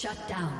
Shut down.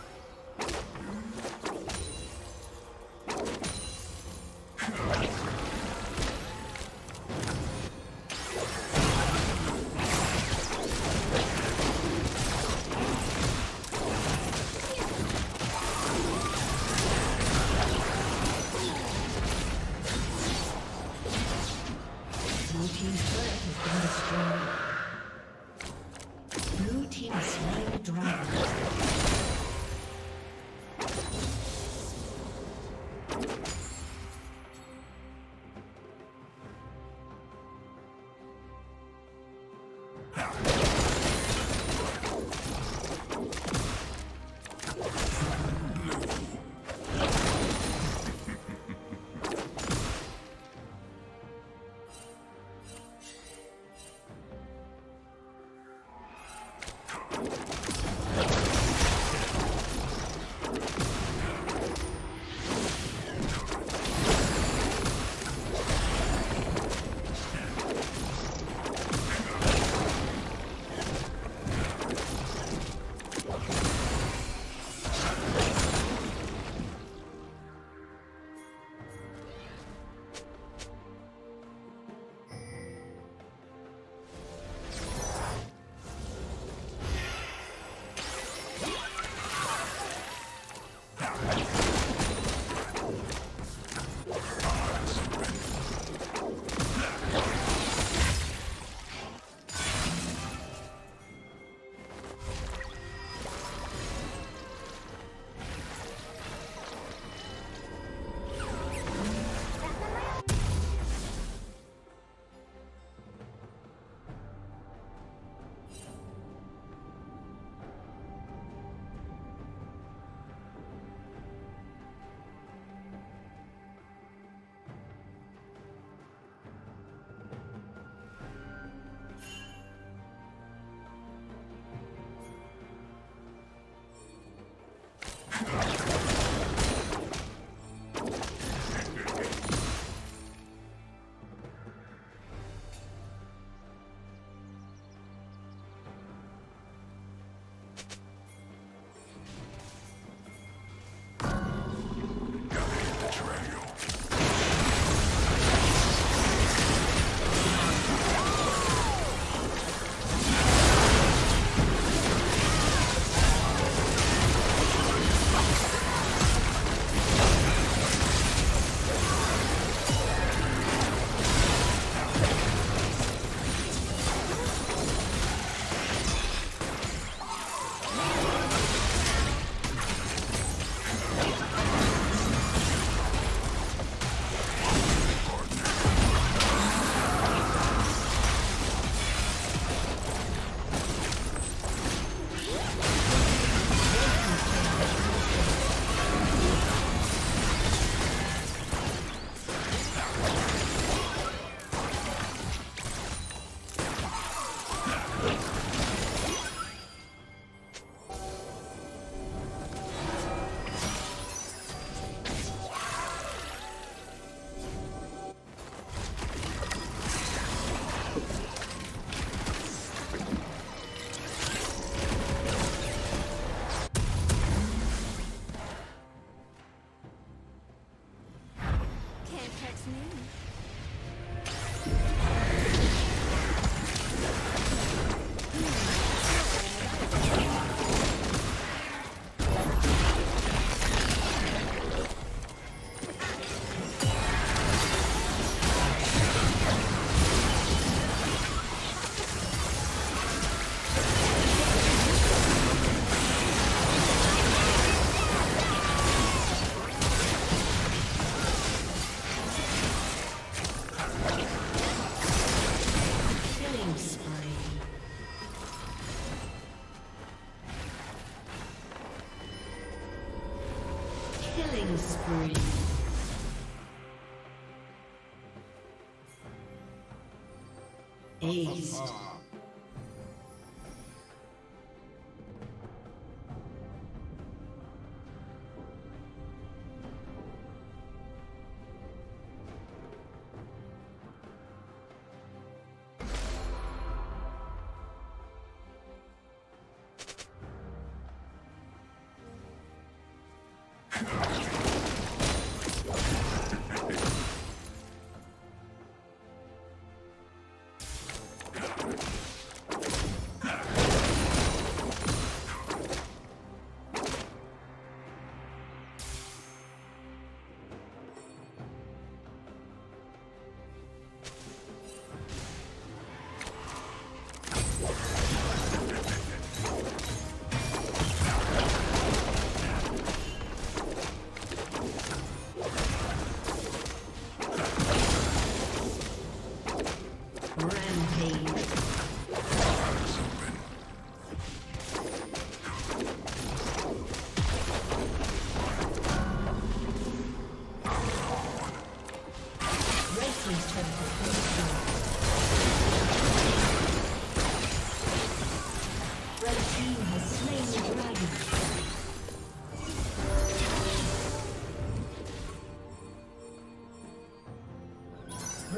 Ace.